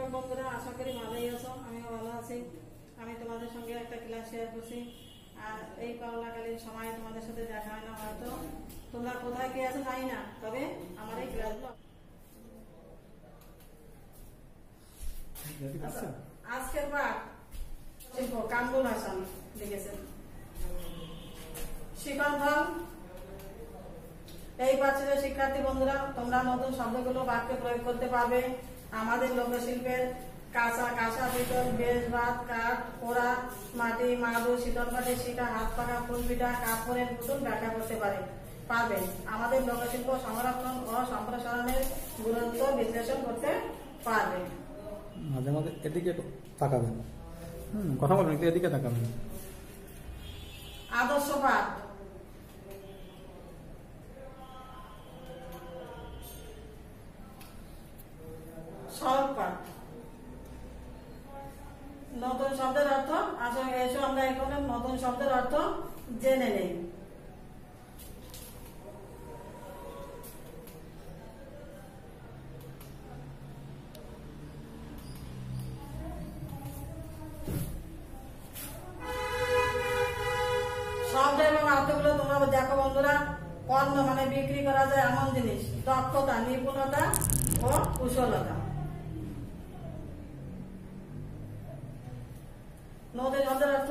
তো বন্ধুরা আশা করি ভালোই আছো। আমিও ভালো আছি। আমি তোমাদের সঙ্গে একটা ক্লাস শেয়ার করছি। আর এই করোনাকালীন সময় তোমাদের সাথে দেখা হয় না হয়তো। তোমরা কোথায় কি আছো জানি না তবে আমার এই ক্লাসগুলো আচ্ছা, আজকের পাঠ শিল্প কামরুল হাসান লিখেছেন। শিখন ফল এই পাঁচের শিক্ষার্থী বন্ধুরা তোমরা নতুন শব্দগুলো বাক্যে প্রয়োগ করতে পারবে। আমাদের লোকশিল্পের কাঁচা কাঁচা পিতল বেশ ভাত কাঠ পোড়া মাটি মাদু শীতল মাটি শিকা হাত পাকা ফুল পিঠা কাপড়ের পুতুল ব্যাখ্যা করতে পারে। পারবে আমাদের লোকশিল্প সংরক্ষণ ও সম্প্রসারণের গুরুত্ব বিশ্লেষণ করতে পারবে মাঝে মাঝে এদিকে তাকাবেন। হুম কথা বলবেন এদিকে তাকাবেন। আদর্শ পাঠ। সরল নতুন শব্দের অর্থ, আসলে এসো আমরা এখানে নতুন শব্দের অর্থ জেনে নেই। শব্দ এবং অর্থগুলো তোমরা দেখো বন্ধুরা, পণ্য মানে বিক্রি করা যায় এমন জিনিস, দক্ষতা, নিপুণতা ও কুশলতা। নদীর শব্দের অর্থ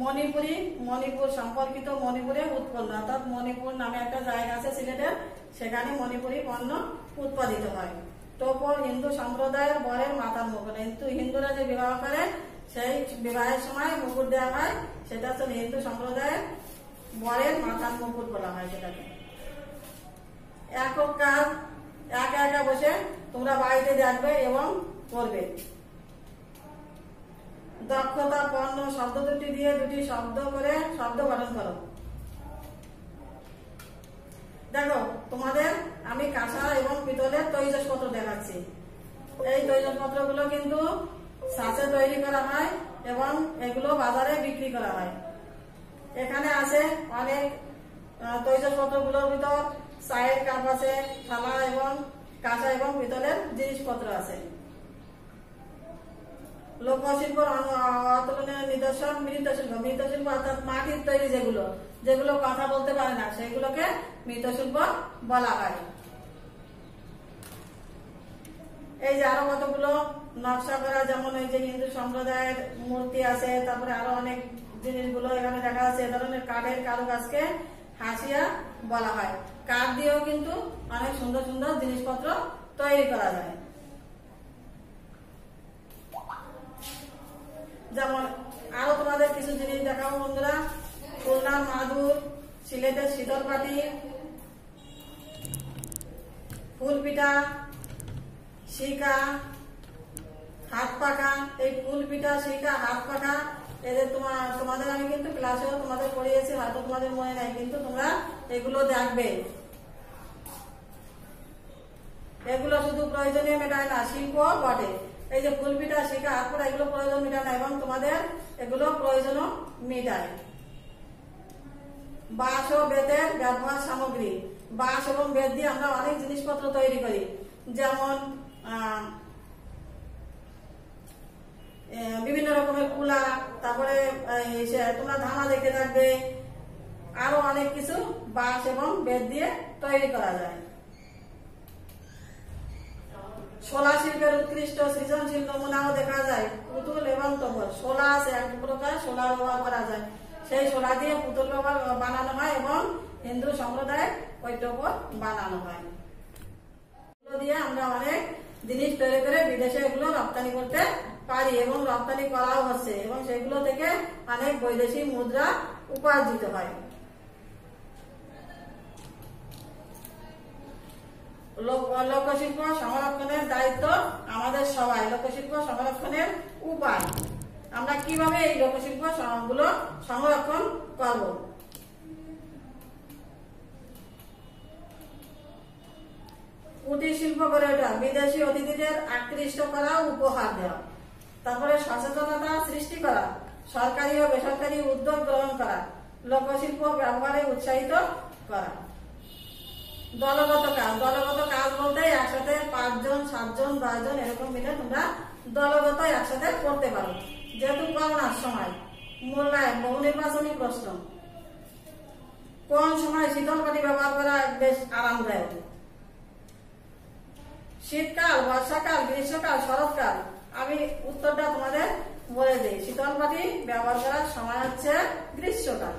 মণিপুরি, মণিপুর সম্পর্কিত মণিপুরে উৎপন্ন। অর্থাৎ মণিপুর নামে একটা জায়গা আছে সিলেটের। সেখানে মণিপুরি পণ্য উৎপাদিত হয়। টোপর হিন্দু সম্প্রদায়ের বরের মাথার মুকুট। কিন্তু হিন্দুরা যে বিবাহ করে, সেই বিবাহের সময় মুকুট দেওয়া হয়। সেটা হচ্ছে হিন্দু সম্প্রদায়ের বরের মাথার মুকুট বলা হয় সেটাকে একক কাজ একা একা বসে তোমরা বাড়িতে দেখবে এবং করবে। দক্ষতা, পণ্য, শব্দ দুটি দিয়ে দুটি শব্দ করে শব্দ গঠন করো। দেখো, তোমাদের আমি কাঁসা এবং পিতলের তৈজসপত্র দেখাচ্ছি। এই তৈজসপত্রগুলো কিন্তু সাঁচে তৈরি করা হয় এবং এগুলো বাজারে বিক্রি করা হয়। এখানে আছে অনেক তৈজসপত্রগুলোর ভিতর চায়ের কাপ আছে, থালা এবং কাঁসা এবং পিতলের জিনিসপত্র আছে। লোকশিল্প নিদর্শন অর্থাৎ মাটির তৈরি যেগুলো যেগুলো কথা বলতে পারে না, সেগুলোকে বলা হয়। এই যে আরও কতগুলো নকশা করা, যেমন এই যে হিন্দু সম্প্রদায়ের মূর্তি আছে, তারপরে আরও অনেক জিনিসগুলো এখানে দেখা যাচ্ছে, এ ধরনের কাঠের কারও কারুকাজকে হাসিয়া বলা হয়। কাঠ দিয়েও কিন্তু অনেক সুন্দর সুন্দর জিনিসপত্র তৈরি করা যায়। যেমন আরও তোমাদের কিছু জিনিস দেখাবো বন্ধুরা। খুলনার মাদুর সিলেটের শীতল পাটি ফুল পিঠা শিকা হাত পাকা এই ফুল পিঠা শিকা হাত পাকা এদের তোমার তোমাদের আমি কিন্তু ক্লাসেও তোমাদের পড়িয়েছি হয়তো তোমাদের মনে নাই, কিন্তু তোমরা এগুলো দেখবে। এগুলো শুধু প্রয়োজনীয় মেটায় না, শিল্প বটে। এই যে ফুল পিঠা শিকা হাত পড়া এগুলো প্রয়োজন মেটায় না, এবং তোমাদের এগুলো প্রয়োজনও মেটায় বাঁশ ও বেতের ব্যবহার সামগ্রী। বাঁশ এবং বেত দিয়ে আমরা অনেক জিনিসপত্র তৈরি করি। যেমন বিভিন্ন তারপরে তোমরা ধামা দেখে থাকবে। আরও অনেক কিছু বাঁশ এবং বেত দিয়ে তৈরি করা যায়। শোলা শিল্পের উৎকৃষ্ট সৃজনশীল নমুনাও দেখা যায়, পুতুল এবং তবর। শোলা আছে এক প্রকার, শোলা ব্যবহার করা যায়। সেই শোলা দিয়ে পুতুল বানানো হয় এবং হিন্দু সম্প্রদায়ের টপর বানানো হয়। দিয়ে আমরা অনেক জিনিস তৈরি করে বিদেশে এগুলো রপ্তানি করতে পারি এবং রপ্তানি করাও হচ্ছে এবং সেগুলো থেকে অনেক বৈদেশিক মুদ্রা উপার্জিত হয়। লোকশিল্প সংরক্ষণের দায়িত্ব আমাদের সবাই। লোকশিল্প সংরক্ষণের উপায়। আমরা কীভাবে এই লোকশিল্পগুলো সংরক্ষণ করব? কুটির শিল্প গড়ে ওঠা। বিদেশি অতিথিদের আকৃষ্ট করা, উপহার দেওয়া। তারপরে সচেতনতা সৃষ্টি করা, সরকারি ও বেসরকারি উদ্যোগ গ্রহণ করা, লোকশিল্প ব্যবহারে উৎসাহিত করা। দলগত কাজ দলগত কাজ বলতে একসাথে পাঁচজন, সাতজন, দশজন, এরকম মিলে তোমরা দলগত একসাথে করতে পারো। যেহেতু করোনার সময়, মূল্যায়ন, বহু নির্বাচনী প্রশ্ন। কোন সময় শীতল পানি ব্যবহার করা বেশ আরামদায়ক? শীতকাল, বর্ষাকাল, গ্রীষ্মকাল শরৎকাল আমি উত্তরটা তোমাদের বলে শীতল পাটি ব্যবহার করার সময় হচ্ছে গ্রীষ্মকাল।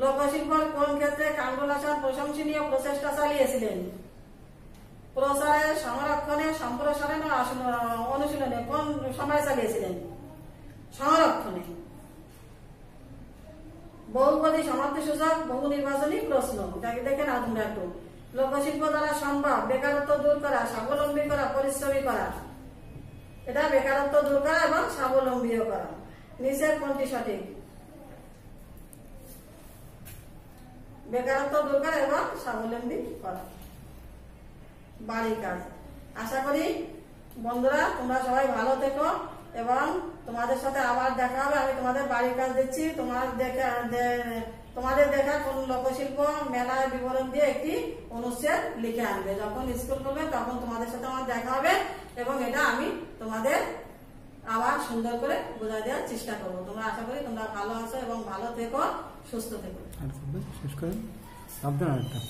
লোকশিল্পর কোন ক্ষেত্রে কাণ্ডলাসার প্রশংসনীয় প্রচেষ্টা চালিয়েছিলেন? প্রসারে সংরক্ষণে, সম্প্রসারণে অনুশীলনে কোন সময় চালিয়েছিলেন? সংরক্ষণে। বহুপদী সমাপ্তি সূচক বহু নির্বাচনী প্রশ্ন। দেখে দেখে না একটু লোকশিল্প দ্বারা সম্ভব, বেকারত্ব দূর করা, স্বাবলম্বী করা, পরিশ্রমী করা। এটা বেকারত্ব দূর করা এবং স্বাবলম্বীও করা। নিচের কোনটি সঠিক? বেকারত্ব দূর করা এবং স্বাবলম্বী করা। বাড়ির কাজ। আশা করি বন্ধুরা, তোমরা সবাই ভালো থেকো এবং তোমাদের সাথে আবার দেখা হবে। আমি তোমাদের বাড়ির কাজ দিচ্ছি। তোমার দেখে তোমাদের দেখা কোন লোকশিল্প মেলার বিবরণ দিয়ে একটি অনুচ্ছেদ লিখে আনবে। যখন স্কুল করবে তখন তোমাদের সাথে আমার দেখা হবে। এবং এটা আমি তোমাদের আবার সুন্দর করে বোঝা দেওয়ার চেষ্টা করব। তোমরা আশা করি তোমরা ভালো আছো এবং ভালো থেকো, সুস্থ থেকো। শেষ করেন সাবধান আরেকটা